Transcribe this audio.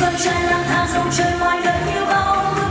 con trai lang thang dòng trời ngoài đời như bao mưa